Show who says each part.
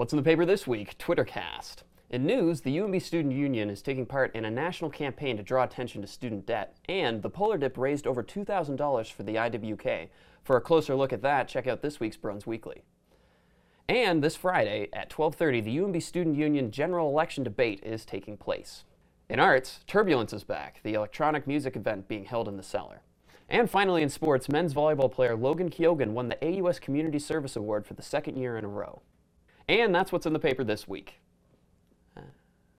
Speaker 1: What's in the paper this week? Twittercast. In news, the UNB Student Union is taking part in a national campaign to draw attention to student debt, and the Polar Dip raised over $2,000 for the IWK. For a closer look at that, check out this week's Bruns Weekly. And this Friday at 12:30, the UNB Student Union general election debate is taking place. In arts, Turbulence is back, the electronic music event being held in the cellar. And finally in sports, men's volleyball player Logan Kyogan won the AUS Community Service Award for the second year in a row. And that's what's in the paper this week.